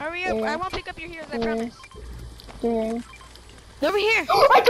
Are Hurry up! I won't pick up your heels. I Yeah. promise. Over here. Oh I!